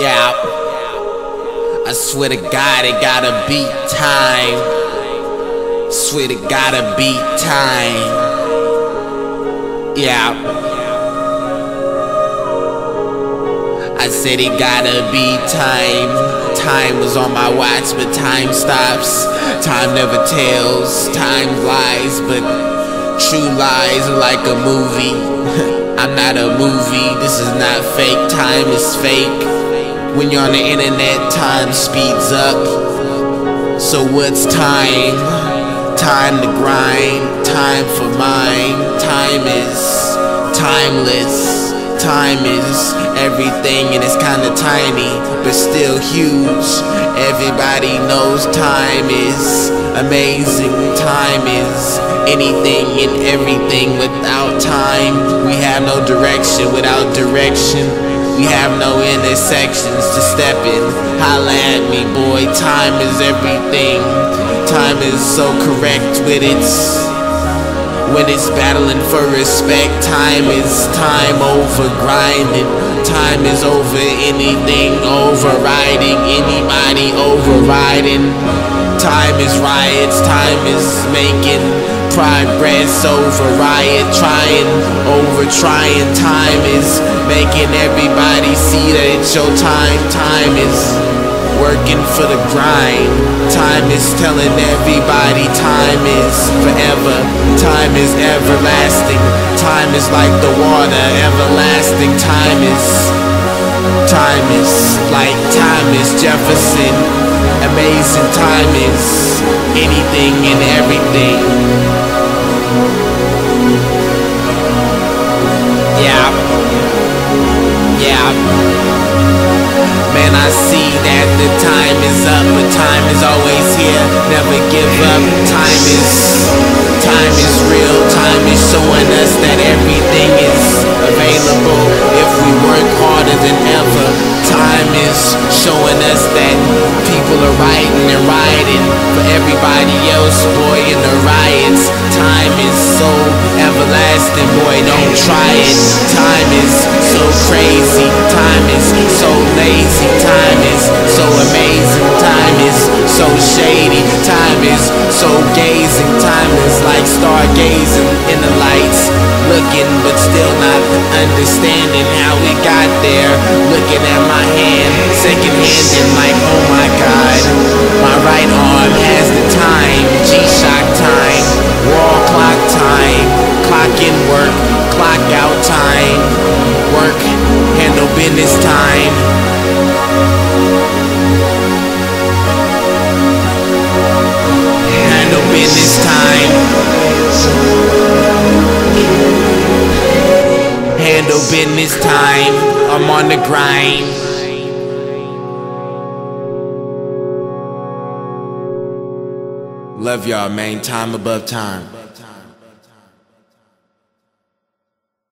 Yeah. I swear to God, it gotta be time. Swear to gotta be time. Yeah. I said it gotta be time. Time was on my watch, but time stops. Time never tells. Time lies, but true lies are like a movie. I'm not a movie, this is not fake, time is fake. When you're on the internet, time speeds up. So what's time? Time to grind, time for mine. Time is timeless. Time is everything and it's kinda tiny, but still huge. Everybody knows time is amazing. Time is anything and everything without time. We have no direction without direction. We have no intersections to step in. Holla at me, boy. Time is everything. Time is so correct with its. When it's battling for respect, time is time over grinding. Time is over anything, overriding anybody, overriding. Time is riots, time is making progress over riot, trying over trying. Time is making everybody see that it's your time. Time is working for the grind. Time is telling everybody time is forever. Time is everlasting. Time is like the water, everlasting. Time is time is like time is Jefferson. Amazing time is anything and everything. Yeah. Yeah. Man, I see that the time is up, but time is always here. Never give up. Time is time is real. Time is showing us that everything is available if we work harder than ever. Time is showing us that people are writing and writing for everybody else, boy, in the riots. Time is so everlasting, boy, don't try it. Time is so crazy. Time is so lazy. Time is so amazing. Time is so shady. Time is so gazing. Time is like stargazing in the lights. Looking but still not understanding how we got there. Looking at my hand, second handed, like, business time. I'm on the grind. Love y'all, man. Time above time.